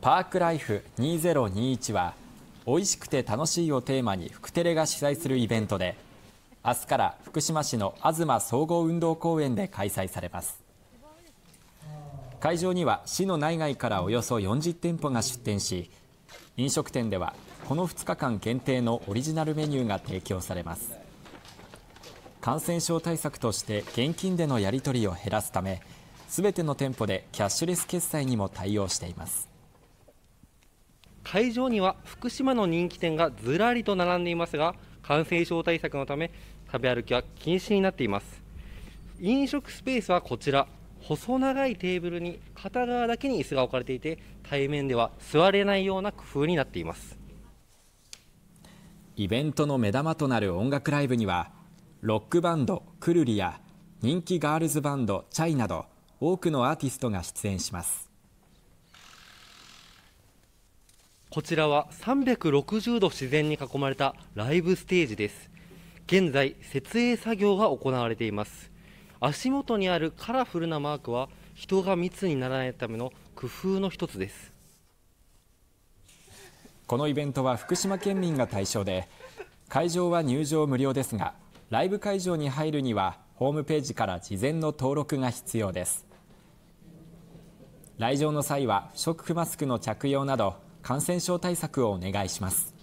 パークライフ2021は美味しくて楽しいをテーマに福テレが主催するイベントで明日から福島市の東総合運動公園で開催されます。会場には市の内外からおよそ40店舗が出店し飲食店ではこの2日間限定のオリジナルメニューが提供されます。感染症対策として現金でのやり取りを減らすためすべての店舗でキャッシュレス決済にも対応しています。会場には福島の人気店がずらりと並んでいますが感染症対策のため食べ歩きは禁止になっています。飲食スペースはこちら。細長いテーブルに片側だけに椅子が置かれていて対面では座れないような工夫になっています。イベントの目玉となる音楽ライブにはロックバンドくるりや人気ガールズバンドチャイなど多くのアーティストが出演します。こちらは360度自然に囲まれたライブステージです。現在設営作業が行われています。足元にあるカラフルなマークは人が密にならないための工夫の一つです。このイベントは福島県民が対象で会場は入場無料ですがライブ会場に入るにはホームページから事前の登録が必要です。来場の際は不織布マスクの着用など感染症対策をお願いします。